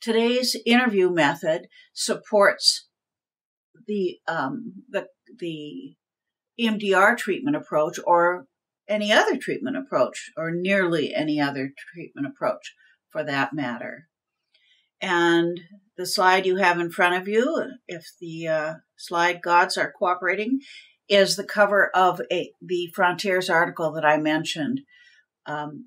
Today's interview method supports the um, the the EMDR treatment approach or any other treatment approach or nearly any other treatment approach for that matter. And the slide you have in front of you, if the uh, slide gods are cooperating, is the cover of a, the Frontiers article that I mentioned. Um,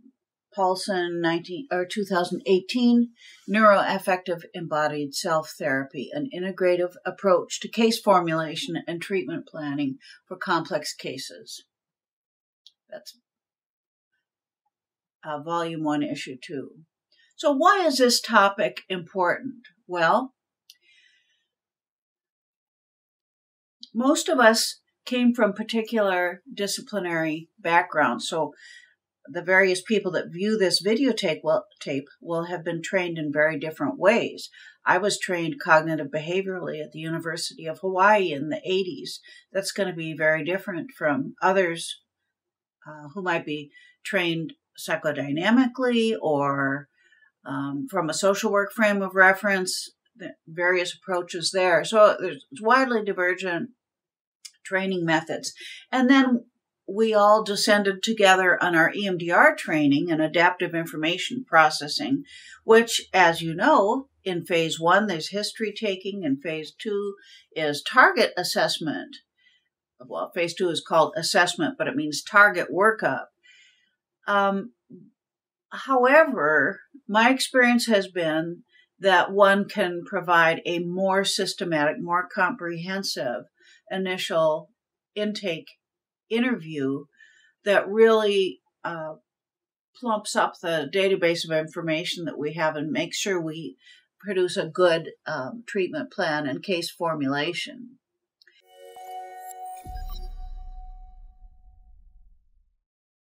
Paulsen 19 or 2018 Neuroaffective Embodied Self Therapy, an integrative approach to case formulation and treatment planning for complex cases. That's uh, volume one, issue two. So, why is this topic important? Well, most of us came from particular disciplinary backgrounds. So, the various people that view this videotape will, tape will have been trained in very different ways. I was trained cognitive behaviorally at the University of Hawaii in the 80s. That's going to be very different from others uh, who might be trained psychodynamically or um, from a social work frame of reference, various approaches there. So there's widely divergent training methods. And then we all descended together on our EMDR training and adaptive information processing, which, as you know, in phase one, there's history taking, and phase two is target assessment. Well, phase two is called assessment, but it means target workup. Um, however, my experience has been that one can provide a more systematic, more comprehensive initial intake interview that really uh, plumps up the database of information that we have and makes sure we produce a good um, treatment plan and case formulation.